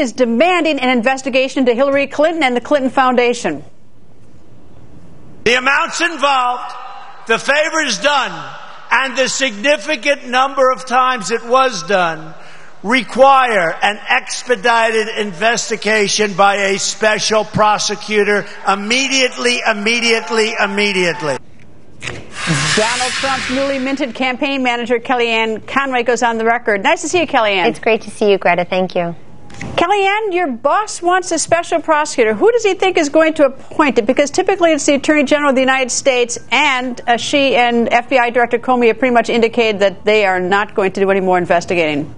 is demanding an investigation into Hillary Clinton and the Clinton Foundation. The amounts involved, the favors done, and the significant number of times it was done require an expedited investigation by a special prosecutor immediately, immediately, immediately. Donald Trump's newly minted campaign manager, Kellyanne Conway, goes on the record. Nice to see you, Kellyanne. It's great to see you, Greta. Thank you. Kellyanne, your boss wants a special prosecutor. Who does he think is going to appoint it? Because typically it's the Attorney General of the United States, and uh, she and FBI Director Comey have pretty much indicated that they are not going to do any more investigating.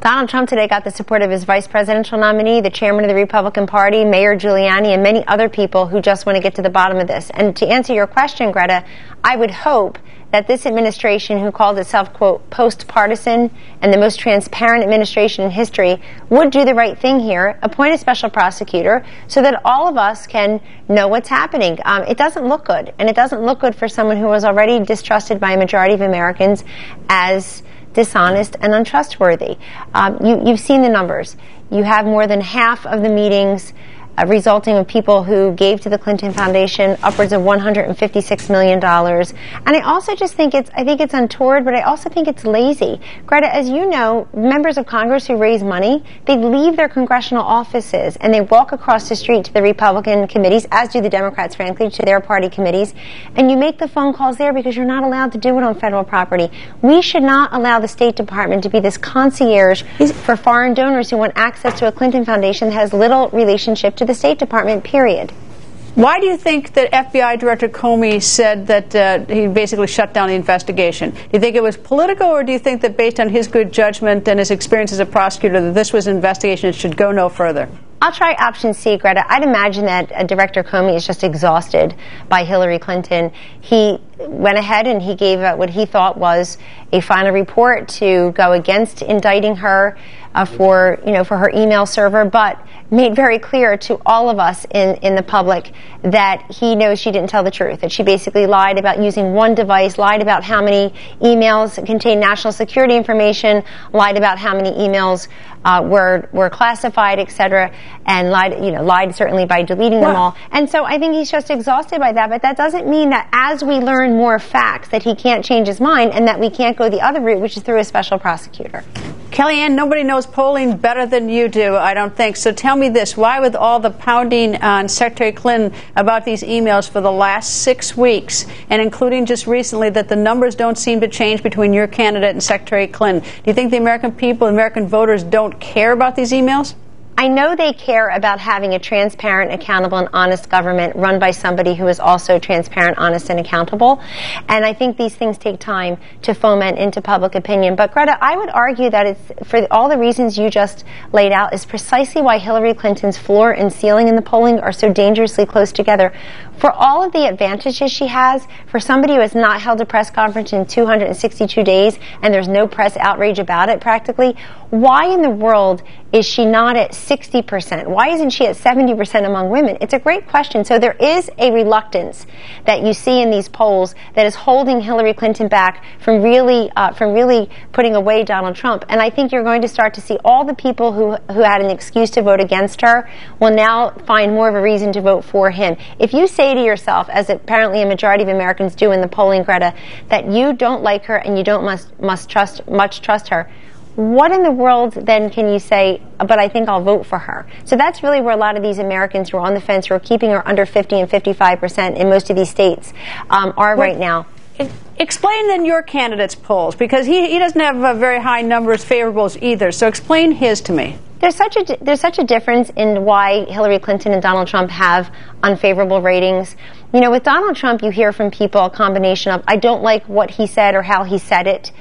Donald Trump today got the support of his vice presidential nominee, the chairman of the Republican Party, Mayor Giuliani, and many other people who just want to get to the bottom of this. And to answer your question, Greta, I would hope that this administration, who called itself, quote, post partisan and the most transparent administration in history, would do the right thing here, appoint a special prosecutor so that all of us can know what's happening. Um, it doesn't look good. And it doesn't look good for someone who was already distrusted by a majority of Americans as dishonest, and untrustworthy. Um, you, you've seen the numbers. You have more than half of the meetings uh, resulting in people who gave to the Clinton Foundation upwards of 156 million dollars. And I also just think it's I think it's untoward, but I also think it's lazy. Greta, as you know, members of Congress who raise money, they leave their congressional offices and they walk across the street to the Republican committees, as do the Democrats, frankly, to their party committees, and you make the phone calls there because you're not allowed to do it on federal property. We should not allow the State Department to be this concierge for foreign donors who want access to a Clinton Foundation that has little relationship to the State Department, period. Why do you think that FBI Director Comey said that uh, he basically shut down the investigation? Do you think it was political, or do you think that based on his good judgment and his experience as a prosecutor, that this was an investigation that should go no further? I'll try option C, Greta. I'd imagine that uh, Director Comey is just exhausted by Hillary Clinton. He went ahead and he gave uh, what he thought was a final report to go against indicting her uh, for you know for her email server, but made very clear to all of us in, in the public that he knows she didn't tell the truth, that she basically lied about using one device, lied about how many emails contained national security information, lied about how many emails uh, were were classified, etc., and lied you know lied certainly by deleting them all. And so I think he's just exhausted by that. But that doesn't mean that as we learn more facts, that he can't change his mind and that we can't go the other route, which is through a special prosecutor. Kellyanne, nobody knows polling better than you do, I don't think. So tell me this why, with all the pounding on Secretary Clinton about these emails for the last six weeks, and including just recently that the numbers don't seem to change between your candidate and Secretary Clinton, do you think the American people, American voters, don't care about these emails? I know they care about having a transparent, accountable, and honest government run by somebody who is also transparent, honest, and accountable. And I think these things take time to foment into public opinion. But Greta, I would argue that it's for all the reasons you just laid out is precisely why Hillary Clinton's floor and ceiling in the polling are so dangerously close together. For all of the advantages she has, for somebody who has not held a press conference in 262 days and there's no press outrage about it practically, why in the world is she not at 60%? Why isn't she at 70% among women? It's a great question. So there is a reluctance that you see in these polls that is holding Hillary Clinton back from really, uh, from really putting away Donald Trump. And I think you're going to start to see all the people who, who had an excuse to vote against her will now find more of a reason to vote for him. If you say to yourself, as apparently a majority of Americans do in the polling, Greta, that you don't like her and you don't must, must trust, much trust her, what in the world then can you say, but I think I'll vote for her? So that's really where a lot of these Americans who are on the fence, who are keeping her under 50 and 55 percent in most of these states, um, are well, right now. Explain then your candidate's polls, because he, he doesn't have uh, very high numbers favorables either. So explain his to me. There's such a there's such a difference in why Hillary Clinton and Donald Trump have unfavorable ratings. You know, with Donald Trump, you hear from people a combination of I don't like what he said or how he said it.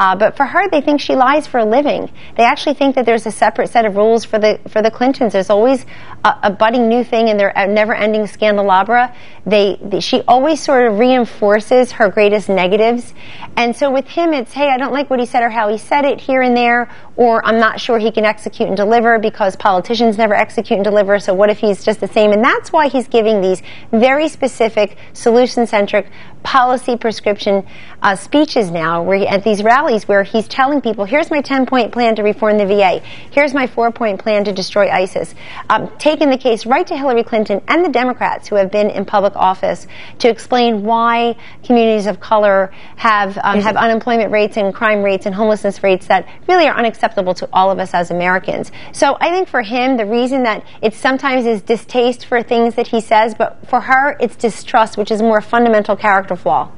Uh, but for her, they think she lies for a living. They actually think that there's a separate set of rules for the for the Clintons. There's always a, a budding new thing in their never-ending scandalabra. They, they, she always sort of reinforces her greatest negatives, and so with him, it's hey, I don't like what he said or how he said it here and there, or I'm not sure he can execute and deliver because politicians never execute and deliver. So what if he's just the same? And that's why he's giving these very specific, solution-centric policy prescription uh, speeches now, where he, at these rallies where he's telling people, here's my 10 point plan to reform the VA. Here's my four point plan to destroy ISIS. Um, taking the case right to Hillary Clinton and the Democrats who have been in public office to explain why communities of color have, um, have unemployment rates and crime rates and homelessness rates that really are unacceptable to all of us as Americans. So I think for him, the reason that it sometimes is distaste for things that he says, but for her, it's distrust, which is a more fundamental character flaw.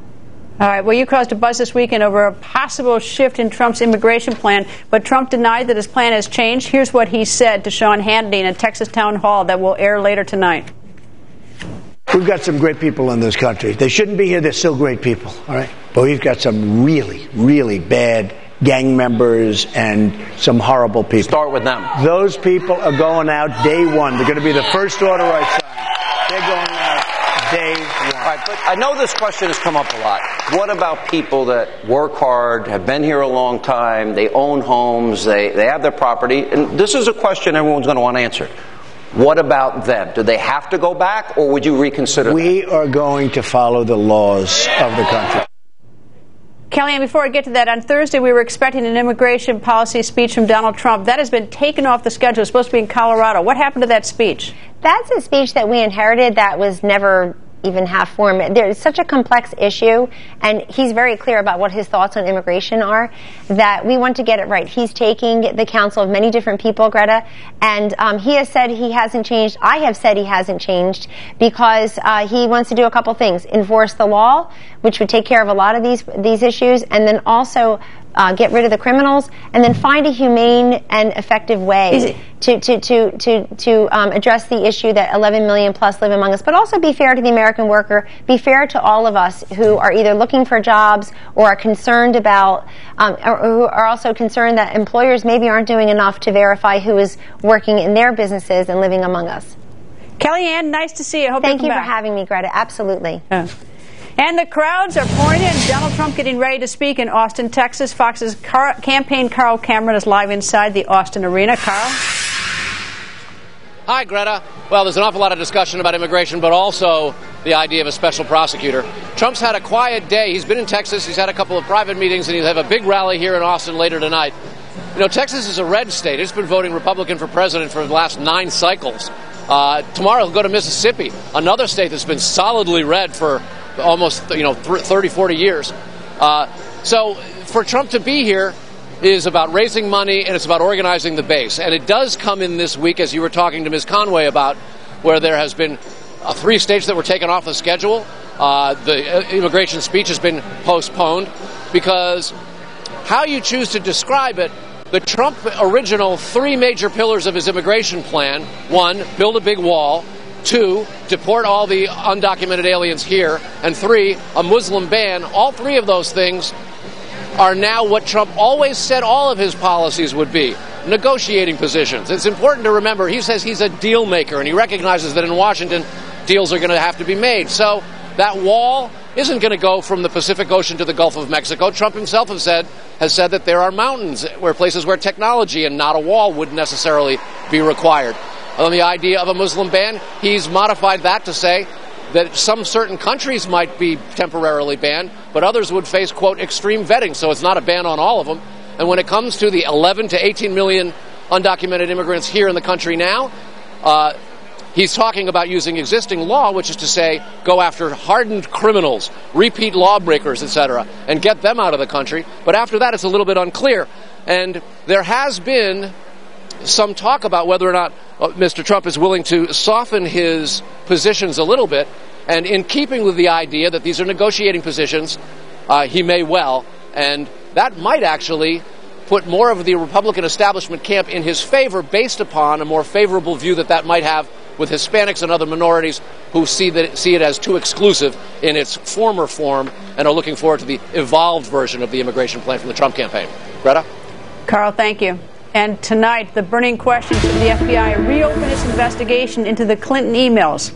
All right. Well, you caused a buzz this weekend over a possible shift in Trump's immigration plan, but Trump denied that his plan has changed. Here's what he said to Sean Hannity in a Texas town hall that will air later tonight. We've got some great people in this country. They shouldn't be here. They're still great people, all right? But we've got some really, really bad gang members and some horrible people. Start with them. Those people are going out day one. They're going to be the first order I sign. They're going out day one. All right, but I know this question has come up a lot. What about people that work hard, have been here a long time, they own homes, they, they have their property? And this is a question everyone's going to want answered. What about them? Do they have to go back, or would you reconsider? We that? are going to follow the laws of the country. Kellyanne, before I get to that, on Thursday we were expecting an immigration policy speech from Donald Trump. That has been taken off the schedule. It's supposed to be in Colorado. What happened to that speech? That's a speech that we inherited that was never even have form. There's such a complex issue, and he's very clear about what his thoughts on immigration are, that we want to get it right. He's taking the counsel of many different people, Greta, and um, he has said he hasn't changed. I have said he hasn't changed because uh, he wants to do a couple things. Enforce the law, which would take care of a lot of these, these issues, and then also uh, get rid of the criminals, and then find a humane and effective way to to to to, to um, address the issue that 11 million plus live among us. But also be fair to the American worker, be fair to all of us who are either looking for jobs or are concerned about, um, or, who are also concerned that employers maybe aren't doing enough to verify who is working in their businesses and living among us. Kellyanne, nice to see you. Hope Thank you, you for having me, Greta. Absolutely. Yeah. And the crowds are pouring in. Donald Trump getting ready to speak in Austin, Texas. Fox's car- campaign Carl Cameron is live inside the Austin Arena. Carl? Hi, Greta. Well, there's an awful lot of discussion about immigration, but also the idea of a special prosecutor. Trump's had a quiet day. He's been in Texas, he's had a couple of private meetings, and he'll have a big rally here in Austin later tonight. You know, Texas is a red state. It's been voting Republican for president for the last nine cycles. Uh, tomorrow he'll go to Mississippi, another state that's been solidly red for almost you know 30, 40 years. Uh, so for Trump to be here is about raising money and it's about organizing the base. And it does come in this week, as you were talking to Ms. Conway about, where there has been uh, three states that were taken off the schedule. Uh, the uh, immigration speech has been postponed because how you choose to describe it the Trump original three major pillars of his immigration plan one, build a big wall, two, deport all the undocumented aliens here, and three, a Muslim ban. All three of those things are now what Trump always said all of his policies would be negotiating positions. It's important to remember he says he's a deal maker and he recognizes that in Washington deals are going to have to be made. So that wall isn't going to go from the Pacific Ocean to the Gulf of Mexico. Trump himself has said has said that there are mountains where places where technology and not a wall would necessarily be required. On the idea of a Muslim ban, he's modified that to say that some certain countries might be temporarily banned, but others would face, quote, extreme vetting. So it's not a ban on all of them. And when it comes to the 11 to 18 million undocumented immigrants here in the country now, uh, he's talking about using existing law, which is to say, go after hardened criminals, repeat lawbreakers, etc., and get them out of the country. But after that, it's a little bit unclear. And there has been some talk about whether or not uh, Mr. Trump is willing to soften his positions a little bit. And in keeping with the idea that these are negotiating positions, uh, he may well. And that might actually put more of the Republican establishment camp in his favor based upon a more favorable view that that might have with Hispanics and other minorities who see that see it as too exclusive in its former form and are looking forward to the evolved version of the immigration plan from the Trump campaign. Greta? Carl, thank you. And tonight, the burning question should the FBI reopen its investigation into the Clinton emails?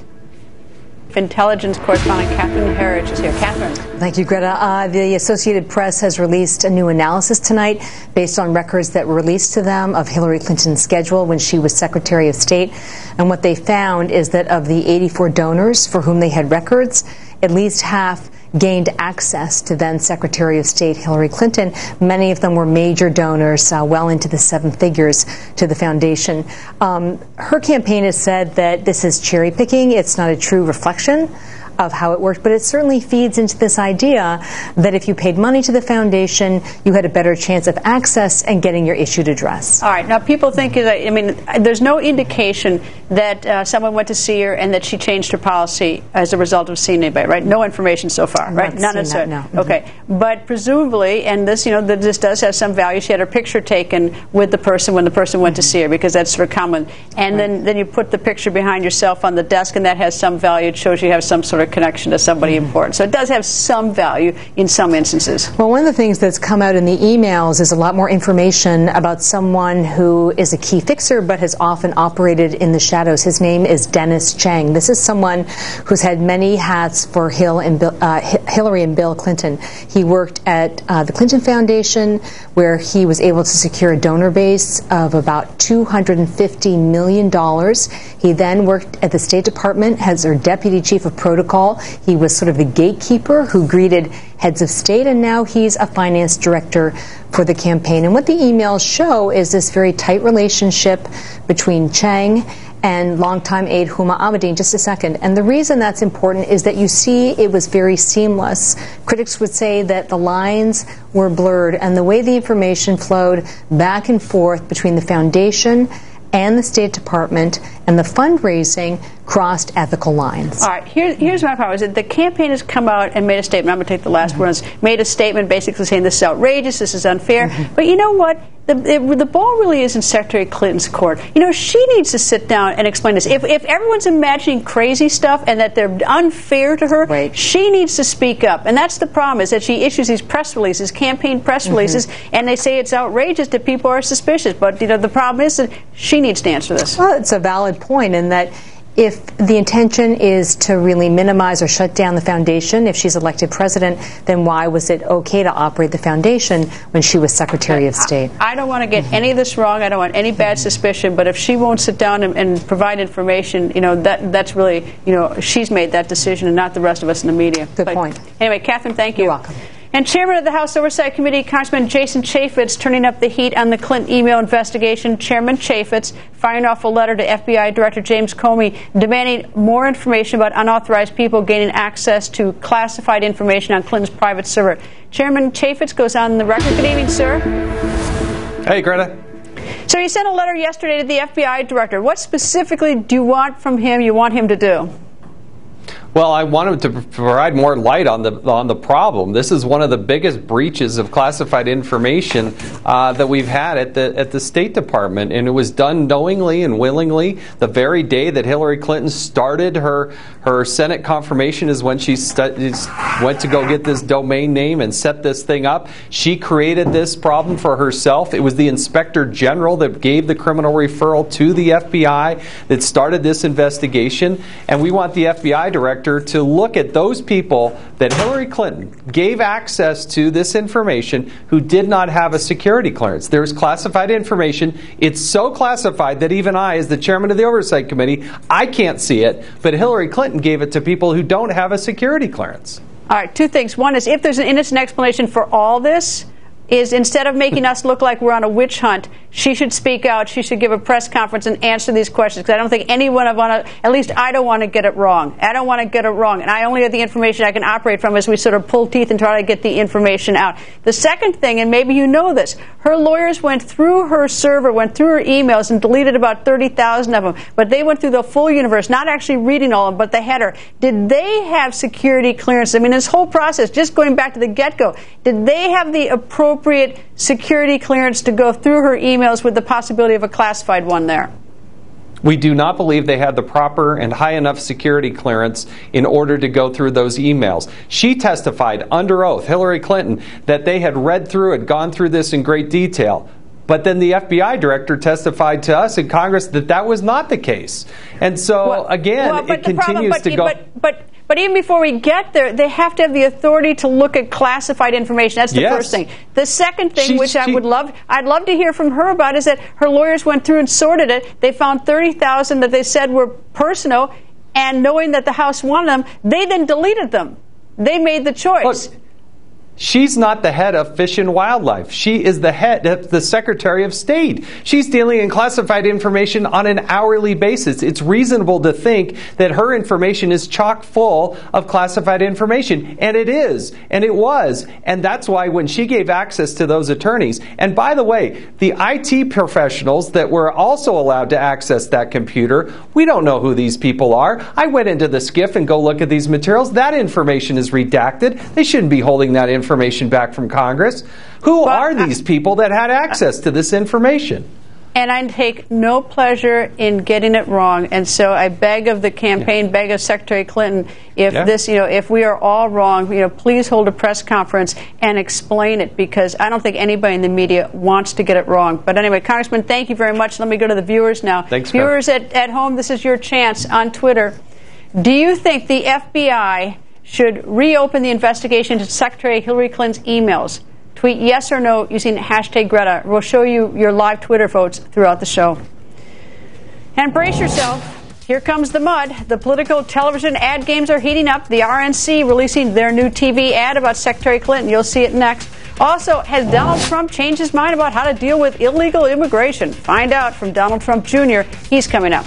Intelligence correspondent Catherine Herridge is here. Catherine. Thank you, Greta. Uh, the Associated Press has released a new analysis tonight based on records that were released to them of Hillary Clinton's schedule when she was Secretary of State. And what they found is that of the 84 donors for whom they had records, at least half gained access to then Secretary of State Hillary Clinton. Many of them were major donors, uh, well into the seven figures to the foundation. Um, her campaign has said that this is cherry picking. It's not a true reflection of how it worked, but it certainly feeds into this idea that if you paid money to the foundation, you had a better chance of access and getting your issue addressed. All right. Now, people think, that, I mean, there's no indication that uh, someone went to see her and that she changed her policy as a result of seeing anybody, right? No information so far, right? None of that, no. Mm-hmm. Okay. But presumably, and this, you know, this does have some value, she had her picture taken with the person when the person went mm-hmm. to see her because that's sort of common. And right. then, then you put the picture behind yourself on the desk and that has some value. It shows you have some sort of connection to somebody mm-hmm. important. So it does have some value in some instances. Well, one of the things that's come out in the emails is a lot more information about someone who is a key fixer but has often operated in the shadows. His name is Dennis Cheng. This is someone who's had many hats for Hill and Bill, uh, Hillary and Bill Clinton. He worked at uh, the Clinton Foundation, where he was able to secure a donor base of about $250 million. He then worked at the State Department as their deputy chief of protocol. He was sort of the gatekeeper who greeted heads of state, and now he's a finance director for the campaign. And what the emails show is this very tight relationship between Cheng and longtime aide Huma Abedin. Just a second. And the reason that's important is that you see it was very seamless. Critics would say that the lines were blurred and the way the information flowed back and forth between the foundation and the State Department and the fundraising crossed ethical lines. All right, here, here's my problem: is that the campaign has come out and made a statement. I'm going to take the last mm-hmm. words. Made a statement basically saying this is outrageous, this is unfair. Mm-hmm. But you know what? The, the, the, ball really is in Secretary Clinton's court. You know, she needs to sit down and explain this. If, if everyone's imagining crazy stuff and that they're unfair to her, right. she needs to speak up. And that's the problem is that she issues these press releases, campaign press mm-hmm. releases, and they say it's outrageous that people are suspicious. But you know, the problem is that she needs to answer this. Well, it's a valid point in that if the intention is to really minimize or shut down the foundation, if she's elected president, then why was it okay to operate the foundation when she was Secretary of State? I, I don't want to get any of this wrong. I don't want any bad suspicion. But if she won't sit down and, and, provide information, you know that that's really you know she's made that decision and not the rest of us in the media. Good but point. Anyway, Catherine, thank you. You're welcome. And Chairman of the House Oversight Committee, Congressman Jason Chaffetz, turning up the heat on the Clinton email investigation. Chairman Chaffetz firing off a letter to FBI Director James Comey demanding more information about unauthorized people gaining access to classified information on Clinton's private server. Chairman Chaffetz goes on the record. Good evening, sir. Hey, Greta. So you sent a letter yesterday to the FBI Director. What specifically do you want from him? You want him to do? Well, I wanted to provide more light on the on the problem. This is one of the biggest breaches of classified information uh, that we've had at the at the State Department, and it was done knowingly and willingly. The very day that Hillary Clinton started her her Senate confirmation is when she went to go get this domain name and set this thing up. She created this problem for herself. It was the Inspector General that gave the criminal referral to the FBI that started this investigation, and we want the FBI director director to look at those people that Hillary Clinton gave access to this information who did not have a security clearance. There's classified information. It's so classified that even I, as the chairman of the Oversight Committee, I can't see it, but Hillary Clinton gave it to people who don't have a security clearance. All right, two things. One is if there's an innocent explanation for all this, is instead of making us look like we're on a witch hunt, she should speak out. She should give a press conference and answer these questions because I don't think anyone of want to, at least I don't want to get it wrong. I don't want to get it wrong. And I only have the information I can operate from as we sort of pull teeth and try to get the information out. The second thing, and maybe you know this, her lawyers went through her server, went through her emails and deleted about 30,000 of them. But they went through the full universe, not actually reading all of them, but the header. Did they have security clearance? I mean, this whole process, just going back to the get go, did they have the appropriate security clearance to go through her emails with the possibility of a classified one there? We do not believe they had the proper and high enough security clearance in order to go through those emails. She testified under oath, Hillary Clinton, that they had read through it, gone through this in great detail. But then the FBI director testified to us in Congress that that was not the case. And so, well, again, well, it continues problem, but, to go. But, but, but even before we get there, they have to have the authority to look at classified information. That's the yes. first thing. The second thing, She's, which I would love, I'd love to hear from her about, is that her lawyers went through and sorted it. They found 30,000 that they said were personal, and knowing that the House wanted them, they then deleted them. They made the choice. Look, She's not the head of Fish and Wildlife. She is the head of the Secretary of State. She's dealing in classified information on an hourly basis. It's reasonable to think that her information is chock full of classified information. And it is. And it was. And that's why when she gave access to those attorneys, and by the way, the IT professionals that were also allowed to access that computer, we don't know who these people are. I went into the SCIF and go look at these materials. That information is redacted. They shouldn't be holding that information information back from Congress. Who are these people that had access to this information? And I take no pleasure in getting it wrong. And so I beg of the campaign, yeah. beg of Secretary Clinton, if yeah. this, you know, if we are all wrong, you know, please hold a press conference and explain it because I don't think anybody in the media wants to get it wrong. But anyway, Congressman, thank you very much. Let me go to the viewers now. Thanks, viewers at, at home, this is your chance on Twitter. Do you think the FBI should reopen the investigation into Secretary Hillary Clinton's emails. Tweet yes or no using hashtag Greta. We'll show you your live Twitter votes throughout the show. And brace yourself. Here comes the mud. The political television ad games are heating up. The RNC releasing their new TV ad about Secretary Clinton. You'll see it next. Also, has Donald Trump changed his mind about how to deal with illegal immigration? Find out from Donald Trump Jr. He's coming up.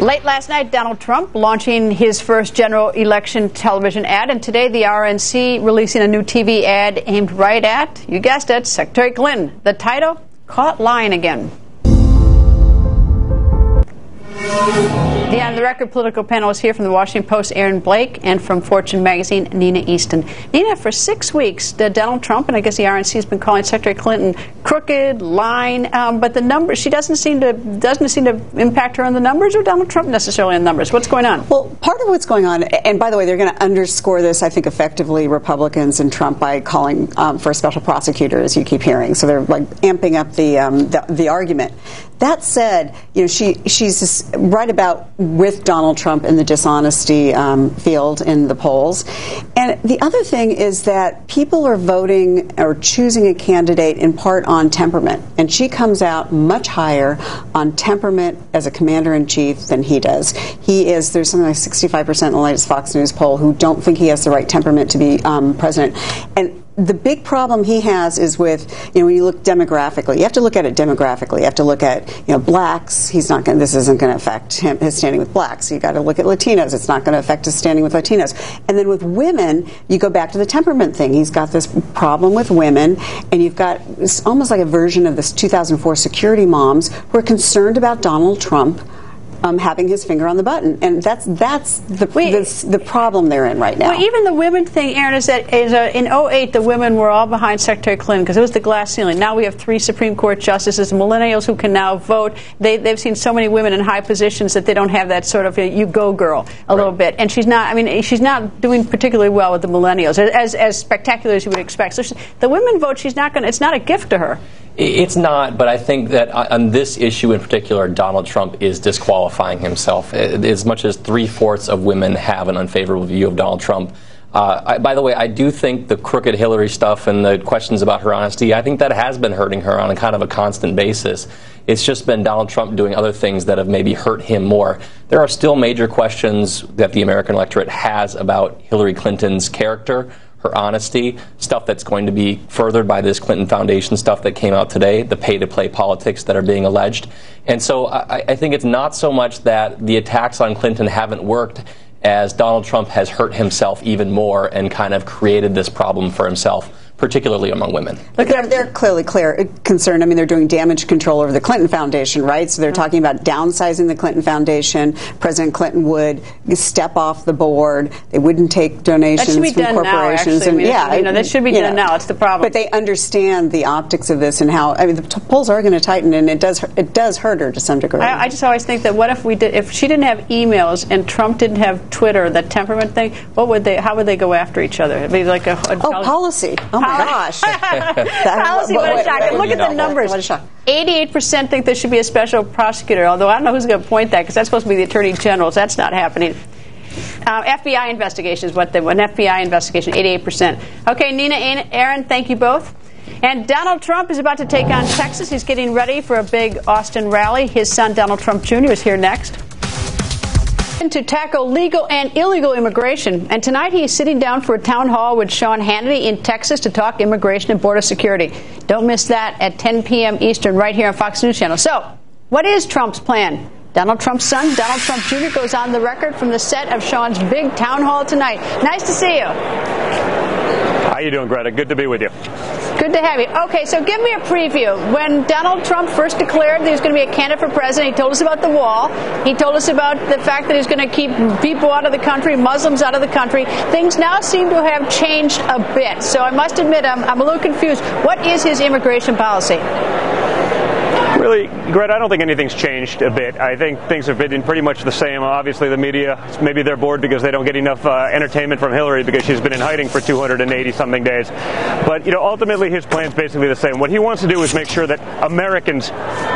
Late last night, Donald Trump launching his first general election television ad, and today the RNC releasing a new TV ad aimed right at, you guessed it, Secretary Clinton. The title, Caught Lying Again. The On the Record political panel is here from the Washington Post, Aaron Blake, and from Fortune magazine, Nina Easton. Nina, for six weeks, Donald Trump, and I guess the RNC has been calling Secretary Clinton crooked, lying, um, but the numbers, she doesn't seem to doesn't seem to impact her on the numbers, or Donald Trump necessarily on numbers. What's going on? Well, part of what's going on, and by the way, they're going to underscore this, I think, effectively, Republicans and Trump by calling um, for a special prosecutor, as you keep hearing. So they're like amping up the um, the, the argument. That said, you know, she she's right about with Donald Trump in the dishonesty um, field in the polls. And the other thing is that people are voting or choosing a candidate in part on temperament. And she comes out much higher on temperament as a commander in chief than he does. He is, there's something like 65% in the latest Fox News poll who don't think he has the right temperament to be um, president. And the big problem he has is with you know when you look demographically you have to look at it demographically. You have to look at you know blacks. He's not going this isn't going to affect him his standing with blacks. You got to look at latinos. It's not going to affect his standing with latinos. And then with women you go back to the temperament thing. He's got this problem with women and you've got almost like a version of this 2004 security moms who are concerned about Donald Trump um, having his finger on the button, and that's that's the, the, the problem they're in right now. Well, even the women thing, Aaron, is that is a, in 08, the women were all behind Secretary Clinton because it was the glass ceiling. Now we have three Supreme Court justices, millennials who can now vote. They they've seen so many women in high positions that they don't have that sort of a, you go girl a right. little bit, and she's not. I mean, she's not doing particularly well with the millennials as as spectacular as you would expect. So she, the women vote. She's not going. It's not a gift to her. It's not, but I think that on this issue in particular, Donald Trump is disqualifying himself. As much as three fourths of women have an unfavorable view of Donald Trump. Uh, I, by the way, I do think the crooked Hillary stuff and the questions about her honesty, I think that has been hurting her on a kind of a constant basis. It's just been Donald Trump doing other things that have maybe hurt him more. There are still major questions that the American electorate has about Hillary Clinton's character her honesty, stuff that's going to be furthered by this Clinton Foundation stuff that came out today, the pay to play politics that are being alleged. And so I, I, think it's not so much that the attacks on Clinton haven't worked as Donald Trump has hurt himself even more and kind of created this problem for himself particularly among women. Look, they're, they're clearly clear uh, concerned. I mean, they're doing damage control over the Clinton Foundation, right? So they're talking about downsizing the Clinton Foundation. President Clinton would step off the board. They wouldn't take donations from corporations. Now, and I mean, yeah, you know, that should be done know, now. It's the problem. But they understand the optics of this and how. I mean, the t- polls are going to tighten, and it does it does hurt her to some degree. I, I just always think that what if we did if she didn't have emails and Trump didn't have Twitter, the temperament thing? What would they? How would they go after each other? It'd be like a, a oh policy. Oh my gosh. Policy, what a shock. Look at the numbers. What a shock. 88% think there should be a special prosecutor, although I don't know who's going to point that because that's supposed to be the attorney general, so that's not happening. Uh, FBI investigation is what the, an FBI investigation, 88%. Okay, Nina, Aaron, thank you both. And Donald Trump is about to take on Texas. He's getting ready for a big Austin rally. His son, Donald Trump Jr., is here next. To tackle legal and illegal immigration. And tonight he is sitting down for a town hall with Sean Hannity in Texas to talk immigration and border security. Don't miss that at 10 p.m. Eastern right here on Fox News Channel. So, what is Trump's plan? Donald Trump's son, Donald Trump Jr., goes on the record from the set of Sean's big town hall tonight. Nice to see you. How you doing, Greta? Good to be with you. Good to have you. Okay, so give me a preview. When Donald Trump first declared that he was going to be a candidate for president, he told us about the wall. He told us about the fact that he's going to keep people out of the country, Muslims out of the country. Things now seem to have changed a bit. So I must admit, I'm, I'm a little confused. What is his immigration policy? Really, Greta, I don't think anything's changed a bit. I think things have been pretty much the same. Obviously, the media, maybe they're bored because they don't get enough uh, entertainment from Hillary because she's been in hiding for 280 something days. But, you know, ultimately his plan's basically the same. What he wants to do is make sure that Americans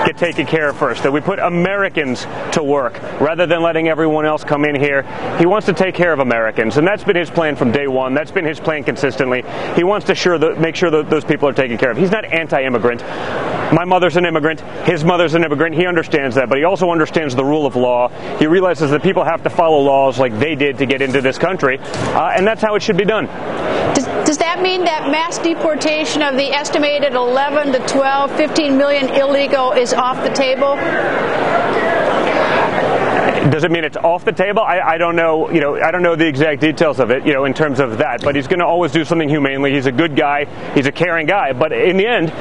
get taken care of first, that we put Americans to work rather than letting everyone else come in here. He wants to take care of Americans, and that's been his plan from day one. That's been his plan consistently. He wants to sure that, make sure that those people are taken care of. He's not anti-immigrant. My mother's an immigrant. His mother's an immigrant. He understands that, but he also understands the rule of law. He realizes that people have to follow laws like they did to get into this country, uh, and that's how it should be done. Does, does that mean that mass deportation of the estimated 11 to 12, 15 million illegal is off the table? Does it mean it's off the table? I, I, don't know. You know, I don't know the exact details of it. You know, in terms of that. But he's going to always do something humanely. He's a good guy. He's a caring guy. But in the end,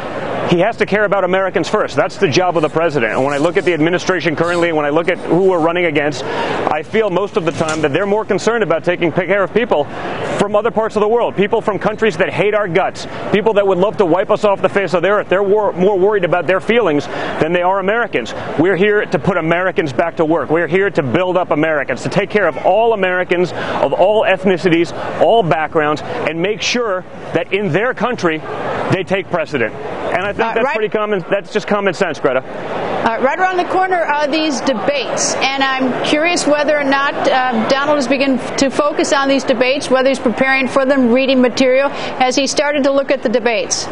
he has to care about Americans first. That's the job of the president. And when I look at the administration currently, and when I look at who we're running against, I feel most of the time that they're more concerned about taking care of people from other parts of the world, people from countries that hate our guts, people that would love to wipe us off the face of the earth. They're more worried about their feelings than they are Americans. We're here to put Americans back to work. We're here to build up Americans, to take care of all Americans of all ethnicities, all backgrounds, and make sure that in their country they take precedent. And I that's right, pretty common. That's just common sense, Greta. Uh, right around the corner are these debates, and I'm curious whether or not uh, Donald has begun to focus on these debates, whether he's preparing for them, reading material. Has he started to look at the debates?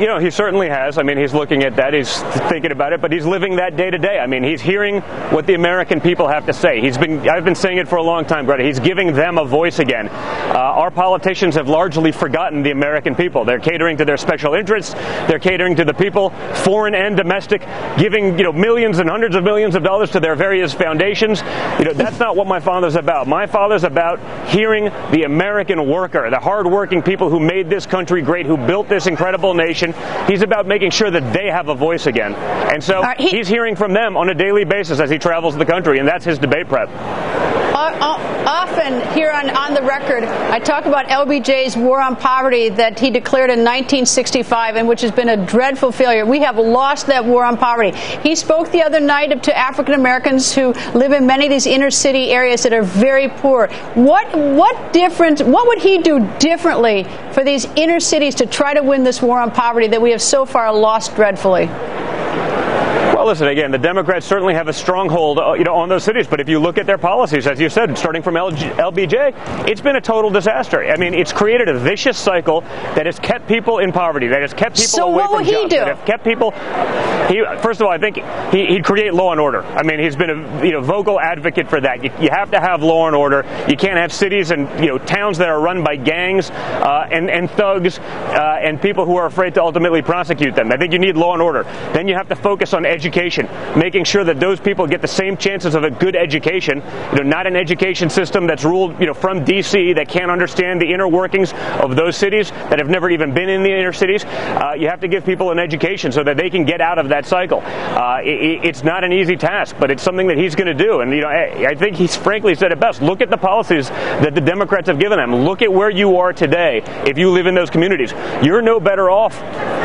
You know, he certainly has. I mean, he's looking at that. He's thinking about it, but he's living that day to day. I mean, he's hearing what the American people have to say. He's been, I've been saying it for a long time, Greta. He's giving them a voice again. Uh, our politicians have largely forgotten the American people. They're catering to their special interests. They're catering to the people, foreign and domestic, giving, you know, millions and hundreds of millions of dollars to their various foundations. You know, that's not what my father's about. My father's about hearing the American worker, the hardworking people who made this country great, who built this incredible nation He's about making sure that they have a voice again. And so right, he, he's hearing from them on a daily basis as he travels the country, and that's his debate prep. Often here on, on the record, I talk about LBJ's war on poverty that he declared in 1965 and which has been a dreadful failure. We have lost that war on poverty. He spoke the other night to African Americans who live in many of these inner city areas that are very poor. What, what difference, what would he do differently for these inner cities to try to win this war on poverty that we have so far lost dreadfully? Well, listen, again, the Democrats certainly have a stronghold, uh, you know, on those cities. But if you look at their policies, as you said, starting from LG, LBJ, it's been a total disaster. I mean, it's created a vicious cycle that has kept people in poverty, that has kept people so away from jobs, do? that have kept people. He, first of all, I think he, he'd create law and order. I mean, he's been a you know vocal advocate for that. You, you have to have law and order. You can't have cities and you know towns that are run by gangs uh, and and thugs uh, and people who are afraid to ultimately prosecute them. I think you need law and order. Then you have to focus on education education, making sure that those people get the same chances of a good education. You know, not an education system that's ruled, you know, from D.C. that can't understand the inner workings of those cities that have never even been in the inner cities. Uh, you have to give people an education so that they can get out of that cycle. Uh, it, it's not an easy task, but it's something that he's going to do. And you know, I, I think he's frankly said it best. Look at the policies that the Democrats have given them. Look at where you are today. If you live in those communities, you're no better off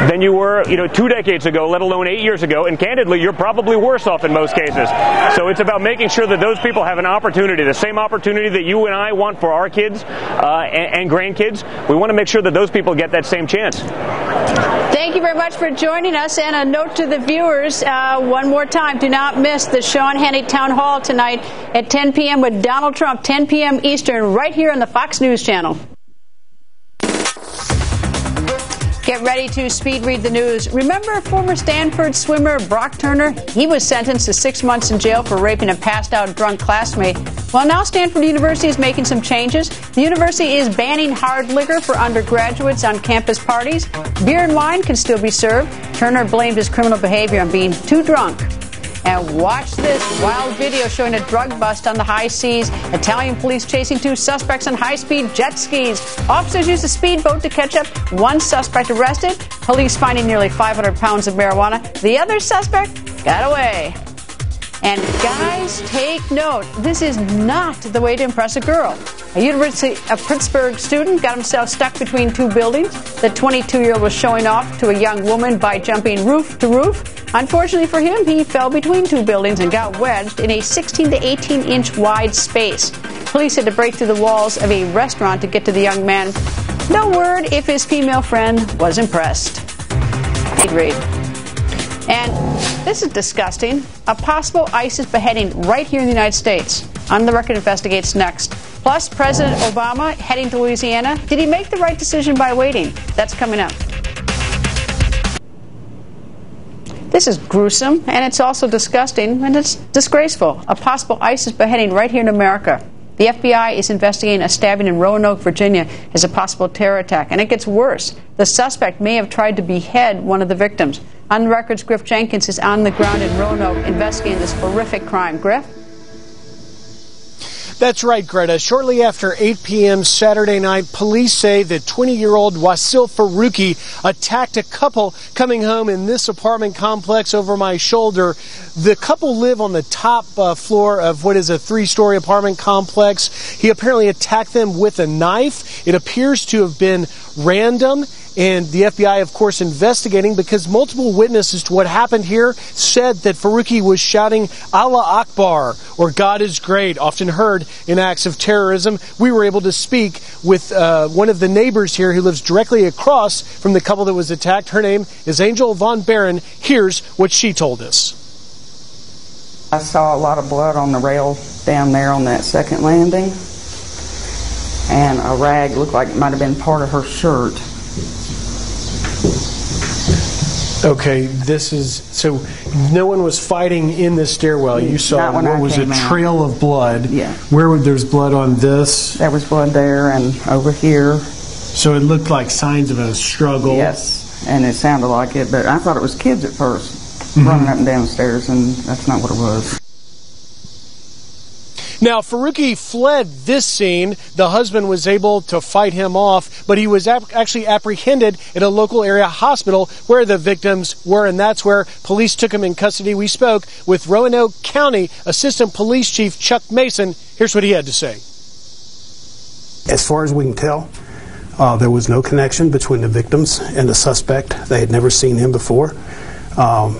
than you were, you know, two decades ago, let alone eight years ago. And candidly, you're probably worse off in most cases. So it's about making sure that those people have an opportunity, the same opportunity that you and I want for our kids uh, and, and grandkids. We want to make sure that those people get that same chance. Thank you very much for joining us. And a note to the viewers uh, one more time do not miss the Sean Hannity Town Hall tonight at 10 p.m. with Donald Trump, 10 p.m. Eastern, right here on the Fox News Channel. Get ready to speed read the news. Remember former Stanford swimmer Brock Turner? He was sentenced to six months in jail for raping a passed out drunk classmate. Well, now Stanford University is making some changes. The university is banning hard liquor for undergraduates on campus parties. Beer and wine can still be served. Turner blamed his criminal behavior on being too drunk. And watch this wild video showing a drug bust on the high seas. Italian police chasing two suspects on high speed jet skis. Officers used a speedboat to catch up. One suspect arrested. Police finding nearly 500 pounds of marijuana. The other suspect got away. And guys, take note. This is not the way to impress a girl. A University of Pittsburgh student got himself stuck between two buildings. The 22 year old was showing off to a young woman by jumping roof to roof. Unfortunately for him, he fell between two buildings and got wedged in a 16 to 18 inch wide space. Police had to break through the walls of a restaurant to get to the young man. No word if his female friend was impressed. Read. And this is disgusting. A possible ISIS beheading right here in the United States. On the Record investigates next. Plus, President Obama heading to Louisiana. Did he make the right decision by waiting? That's coming up. This is gruesome, and it's also disgusting, and it's disgraceful. A possible ISIS beheading right here in America. The FBI is investigating a stabbing in Roanoke, Virginia, as a possible terror attack. And it gets worse. The suspect may have tried to behead one of the victims. On the records, Griff Jenkins is on the ground in Roanoke investigating this horrific crime. Griff? That's right, Greta. Shortly after 8 p.m. Saturday night, police say that 20 year old Wasil Farooqui attacked a couple coming home in this apartment complex over my shoulder. The couple live on the top uh, floor of what is a three story apartment complex. He apparently attacked them with a knife. It appears to have been random. And the FBI, of course, investigating because multiple witnesses to what happened here said that Farooqui was shouting Allah Akbar or God is great, often heard in acts of terrorism. We were able to speak with uh, one of the neighbors here who lives directly across from the couple that was attacked. Her name is Angel Von Baron. Here's what she told us. I saw a lot of blood on the rail down there on that second landing, and a rag looked like it might have been part of her shirt. Okay, this is so no one was fighting in this stairwell. You saw Not when what I was a came out. trail of blood. Yeah. Where would there's blood on this? There was blood there and over here. So it looked like signs of a struggle. Yes, and it sounded like it, but I thought it was kids at 1st Mhm. running up and down the stairs, and that's not what it was. Now, Farooqui fled this scene. The husband was able to fight him off, but he was ap- actually apprehended at a local area hospital where the victims were, and that's where police took him in custody. We spoke with Roanoke County Assistant Police Chief Chuck Mason. Here's what he had to say. As far as we can tell, uh, there was no connection between the victims and the suspect. They had never seen him before. Um,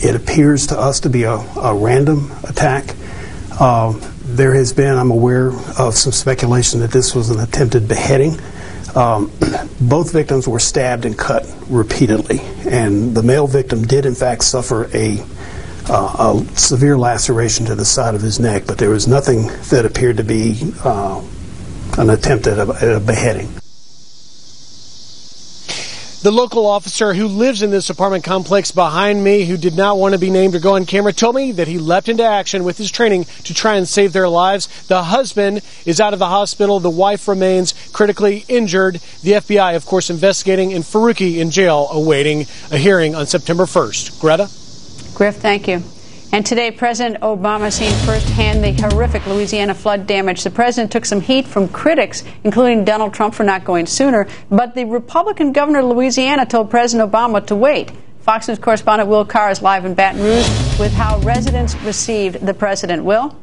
it appears to us to be a, a random attack. Um, there has been, I'm aware of some speculation that this was an attempted beheading. Um, both victims were stabbed and cut repeatedly, and the male victim did, in fact, suffer a uh, a severe laceration to the side of his neck, but there was nothing that appeared to be uh, an attempt at a, at a beheading. The local officer who lives in this apartment complex behind me, who did not want to be named or go on camera, told me that he leapt into action with his training to try and save their lives. The husband is out of the hospital. The wife remains critically injured. The FBI, of course, investigating, and Farooqui in jail awaiting a hearing on September 1st. Greta? Griff, thank you. And today, President Obama seen firsthand the horrific Louisiana flood damage. The president took some heat from critics, including Donald Trump, for not going sooner. But the Republican governor of Louisiana told President Obama to wait. Fox News correspondent Will Carr is live in Baton Rouge with how residents received the president. Will?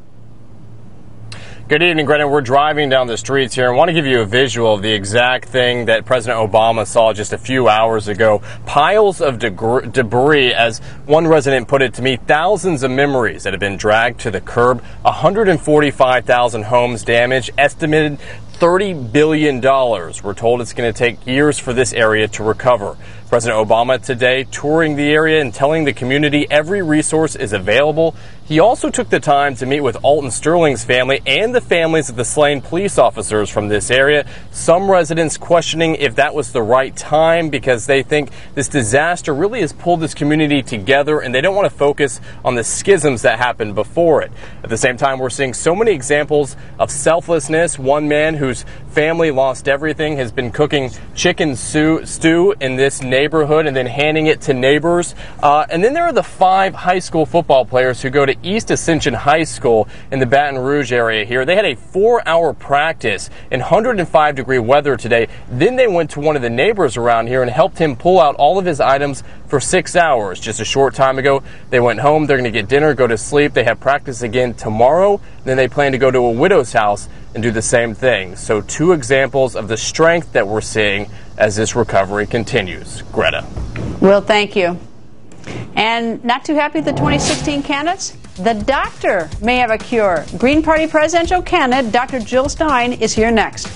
Good evening, Greta. We're driving down the streets here. I want to give you a visual of the exact thing that President Obama saw just a few hours ago. Piles of debris, as one resident put it to me, thousands of memories that have been dragged to the curb, 145,000 homes damaged, estimated $30 billion. We're told it's going to take years for this area to recover. President Obama today touring the area and telling the community every resource is available. He also took the time to meet with Alton Sterling's family and the families of the slain police officers from this area. Some residents questioning if that was the right time because they think this disaster really has pulled this community together and they don't want to focus on the schisms that happened before it. At the same time, we're seeing so many examples of selflessness. One man whose family lost everything has been cooking chicken stew in this neighborhood and then handing it to neighbors. Uh, and then there are the five high school football players who go to East Ascension High School in the Baton Rouge area here. They had a four hour practice in 105 degree weather today. Then they went to one of the neighbors around here and helped him pull out all of his items for six hours. Just a short time ago, they went home. They're going to get dinner, go to sleep. They have practice again tomorrow. Then they plan to go to a widow's house and do the same thing. So, two examples of the strength that we're seeing as this recovery continues. Greta. Well, thank you. And not too happy with the 2016 candidates? The doctor may have a cure. Green Party presidential candidate Dr. Jill Stein is here next.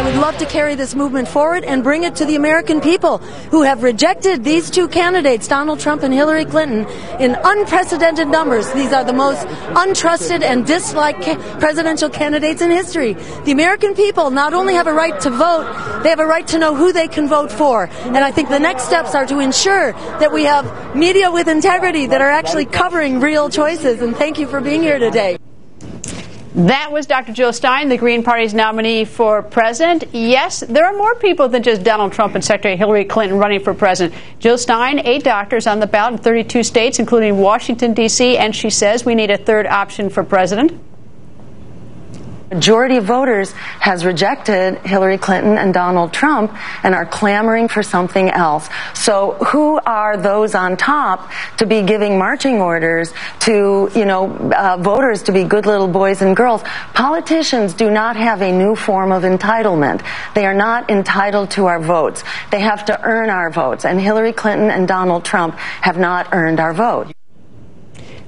I would love to carry this movement forward and bring it to the American people who have rejected these two candidates, Donald Trump and Hillary Clinton, in unprecedented numbers. These are the most untrusted and disliked presidential candidates in history. The American people not only have a right to vote, they have a right to know who they can vote for. And I think the next steps are to ensure that we have media with integrity that are actually covering real choices. And thank you for being here today. That was Dr. Jill Stein, the Green Party's nominee for president. Yes, there are more people than just Donald Trump and Secretary Hillary Clinton running for president. Jill Stein, eight doctors on the ballot in 32 states, including Washington, D.C., and she says we need a third option for president majority of voters has rejected Hillary Clinton and Donald Trump and are clamoring for something else. So who are those on top to be giving marching orders to, you know, uh, voters to be good little boys and girls? Politicians do not have a new form of entitlement. They are not entitled to our votes. They have to earn our votes. And Hillary Clinton and Donald Trump have not earned our vote.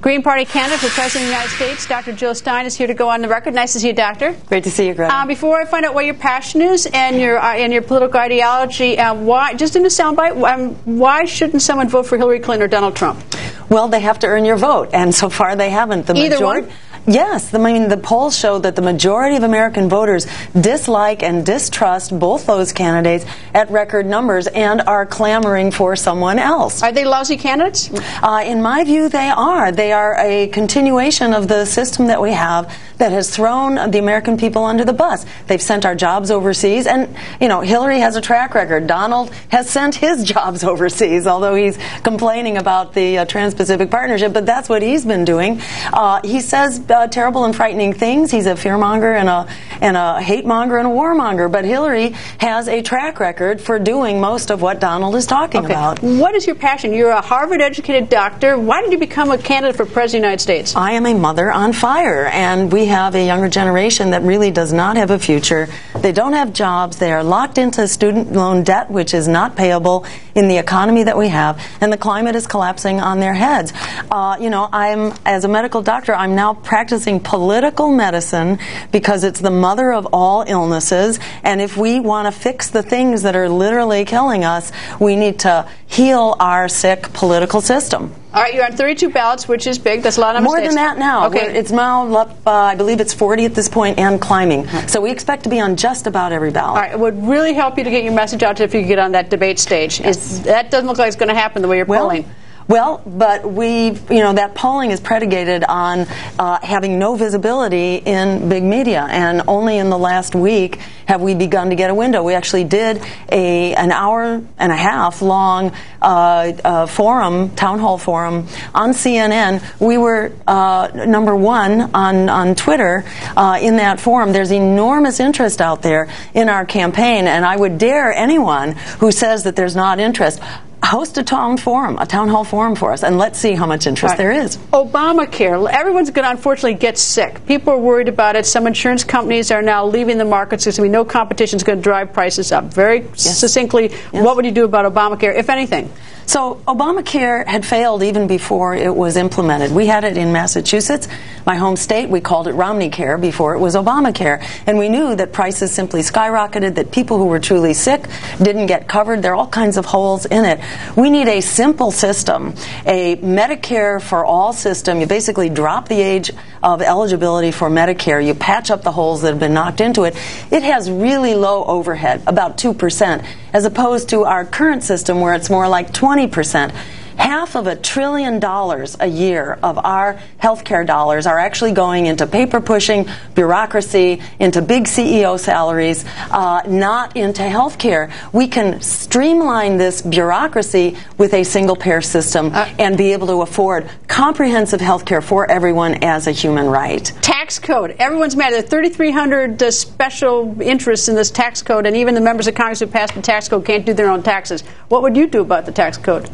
Green Party candidate for President of the United States, Dr. Jill Stein, is here to go on the record. Nice to see you, Doctor. Great to see you, Greta. Uh, before I find out what your passion is and your uh, and your political ideology, uh, why just in a soundbite, um, why shouldn't someone vote for Hillary Clinton or Donald Trump? Well, they have to earn your vote, and so far they haven't. The Either majority, one? Yes, I mean the polls show that the majority of American voters dislike and distrust both those candidates at record numbers and are clamoring for someone else. Are they lousy candidates? Uh, in my view, they are. They are a continuation of the system that we have that has thrown the American people under the bus. They've sent our jobs overseas, and you know Hillary has a track record. Donald has sent his jobs overseas, although he's complaining about the uh, Trans-Pacific Partnership. But that's what he's been doing. Uh, he says uh, terrible and frightening things. He's a fearmonger and a and a hate monger and a warmonger. But Hillary has a track record for doing most of what Donald is talking Okay. about. What is your passion? You're a Harvard-educated doctor. Why did you become a candidate for president of the United States? I am a mother on fire, and we have a younger generation that really does not have a future. They don't have jobs. They are locked into student loan debt, which is not payable in the economy that we have, and the climate is collapsing on their heads. Uh, you know, I'm as a medical doctor, I'm now practicing political medicine because it's the mother of all illnesses, and if we want to fix the things that are literally killing us, we need to heal our sick political system. All right, you're on 32 ballots, which is big. That's a lot of More states. than that now. Okay. We're- It's now up, uh, I believe it's 40 at this point and climbing. So we expect to be on just about every ballot. All right, it would really help you to get your message out if you could get on that debate stage. Is, that doesn't look like it's going to happen the way you're Well, polling. Well, but we, you know, that polling is predicated on uh, having no visibility in big media, and only in the last week have we begun to get a window. We actually did a an hour and a half long uh, uh, forum, town hall forum on CNN. We were uh, number one on on Twitter uh, in that forum. There's enormous interest out there in our campaign, and I would dare anyone who says that there's not interest host a town forum, a town hall forum for us, and let's see how much interest Right. there is. Obamacare. Everyone's going to unfortunately get sick. People are worried about it. Some insurance companies are now leaving the market, so there's going to be no competition is going to drive prices up. Very succinctly, what would you do about Obamacare, if anything? So Obamacare had failed even before it was implemented. We had it in Massachusetts, my home state. We called it Romney Care before it was Obamacare. And we knew that prices simply skyrocketed, that people who were truly sick didn't get covered. There are all kinds of holes in it. We need a simple system, a Medicare for all system. You basically drop the age of eligibility for Medicare. You patch up the holes that have been knocked into it. It has really low overhead, about 2%, as opposed to our current system where it's more like 20%. 20%. Half of a trillion dollars a year of our healthcare dollars are actually going into paper pushing, bureaucracy, into big CEO salaries, uh, not into healthcare. We can streamline this bureaucracy with a single payer system and be able to afford comprehensive healthcare for everyone as a human right. Tax code. Everyone's mad. There are 3,300 uh, special interests in this tax code, and even the members of Congress who passed the tax code can't do their own taxes. What would you do about the tax code?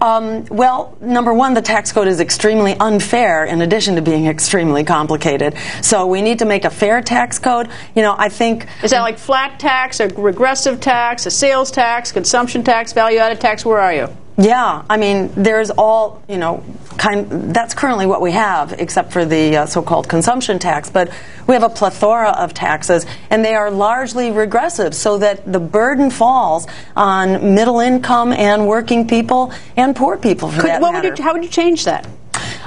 Um, well, number one, the tax code is extremely unfair in addition to being extremely complicated. So we need to make a fair tax code. You know, I think. Is that like flat tax, a regressive tax, a sales tax, consumption tax, value added tax? Where are you? Yeah, I mean, there's all, you know, kind that's currently what we have except for the uh, so-called consumption tax, but we have a plethora of taxes and they are largely regressive so that the burden falls on middle income and working people and poor people for Could, that what matter. Would you, how would you change that?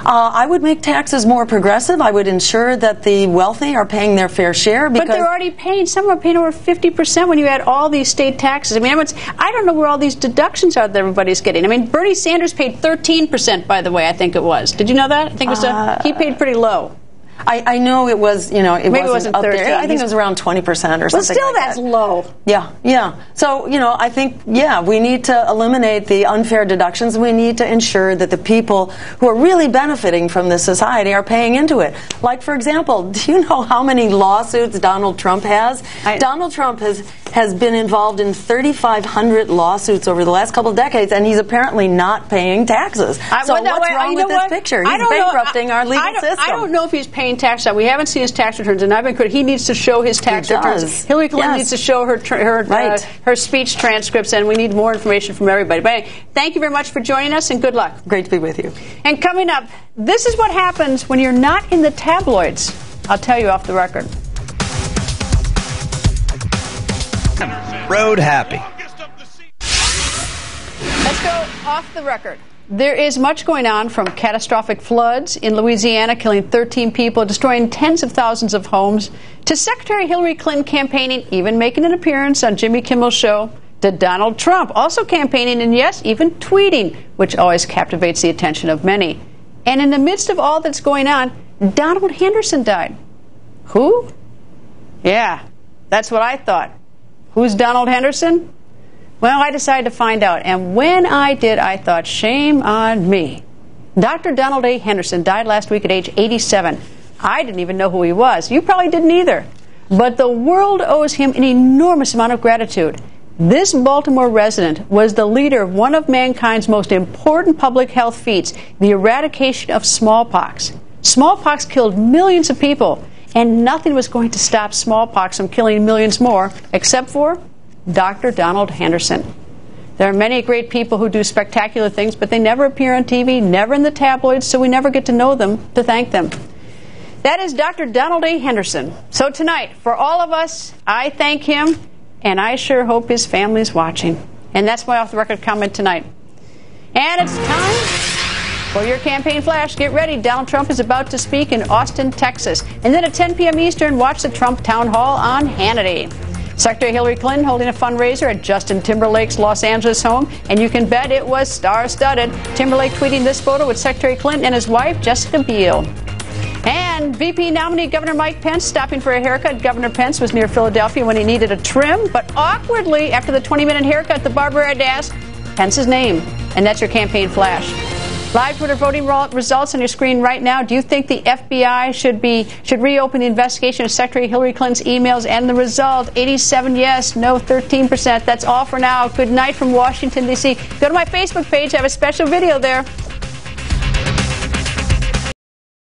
Uh, I would make taxes more progressive. I would ensure that the wealthy are paying their fair share. Because but they're already paying. Some are paying over fifty percent when you add all these state taxes. I mean, I don't know where all these deductions are that everybody's getting. I mean, Bernie Sanders paid thirteen percent, by the way. I think it was. Did you know that? I think it was. Uh, a, he paid pretty low. I, I know it was, you know, it Maybe wasn't, it wasn't up 13. there. I think it was around 20% or something still, like that's that. low. Yeah, yeah. So, you know, I think, yeah, we need to eliminate the unfair deductions. We need to ensure that the people who are really benefiting from this society are paying into it. Like, for example, do you know how many lawsuits Donald Trump has? Donald Trump has, has been involved in 3,500 lawsuits over the last couple of decades, and he's apparently not paying taxes. I- so well, what's I- wrong with know this what? picture? I He's know. bankrupting I- our legal I don't, system. I don't know if he's paying tax. We haven't seen his tax returns, and I've been critical. He needs to show his tax He returns. does. Hillary Clinton Yes. needs to show her tra- her uh, her speech transcripts, and we need more information from everybody. But anyway, thank you very much for joining us, and good luck. Great to be with you. And coming up, this is what happens when you're not in the tabloids. I'll tell you off the record. Road happy. Let's go off the record. There is much going on from catastrophic floods in Louisiana, killing 13 people, destroying tens of thousands of homes, to Secretary Hillary Clinton campaigning, even making an appearance on Jimmy Kimmel's show, to Donald Trump also campaigning and, yes, even tweeting, which always captivates the attention of many. And in the midst of all that's going on, Donald Henderson died. Who? Yeah, that's what I thought. Who's Donald Henderson? Well, I decided to find out, and when I did, I thought, shame on me. Dr. Donald A. Henderson died last week at age 87. I didn't even know who he was. You probably didn't either. But the world owes him an enormous amount of gratitude. This Baltimore resident was the leader of one of mankind's most important public health feats, the eradication of smallpox. Smallpox killed millions of people, and nothing was going to stop smallpox from killing millions more, except for Dr. Donald Henderson. There are many great people who do spectacular things, but they never appear on TV, never in the tabloids, so we never get to know them to thank them. That is Dr. Donald A. Henderson. So tonight, for all of us, I thank him, and I sure hope his family's watching. And that's my off the record comment tonight. And it's time for your campaign flash. Get ready. Donald Trump is about to speak in Austin, Texas. And then at 10 p.m. Eastern, watch the Trump Town Hall on Hannity. Secretary Hillary Clinton holding a fundraiser at Justin Timberlake's Los Angeles home, and you can bet it was star studded. Timberlake tweeting this photo with Secretary Clinton and his wife, Jessica Biel. And VP nominee Governor Mike Pence stopping for a haircut. Governor Pence was near Philadelphia when he needed a trim, but awkwardly, after the 20 minute haircut, the barber had to ask Pence's name. And that's your campaign flash. Live Twitter voting results on your screen right now. Do you think the FBI should be should reopen the investigation of Secretary Hillary Clinton's emails? And the result: 87 yes, no 13 percent. That's all for now. Good night from Washington D.C. Go to my Facebook page. I have a special video there.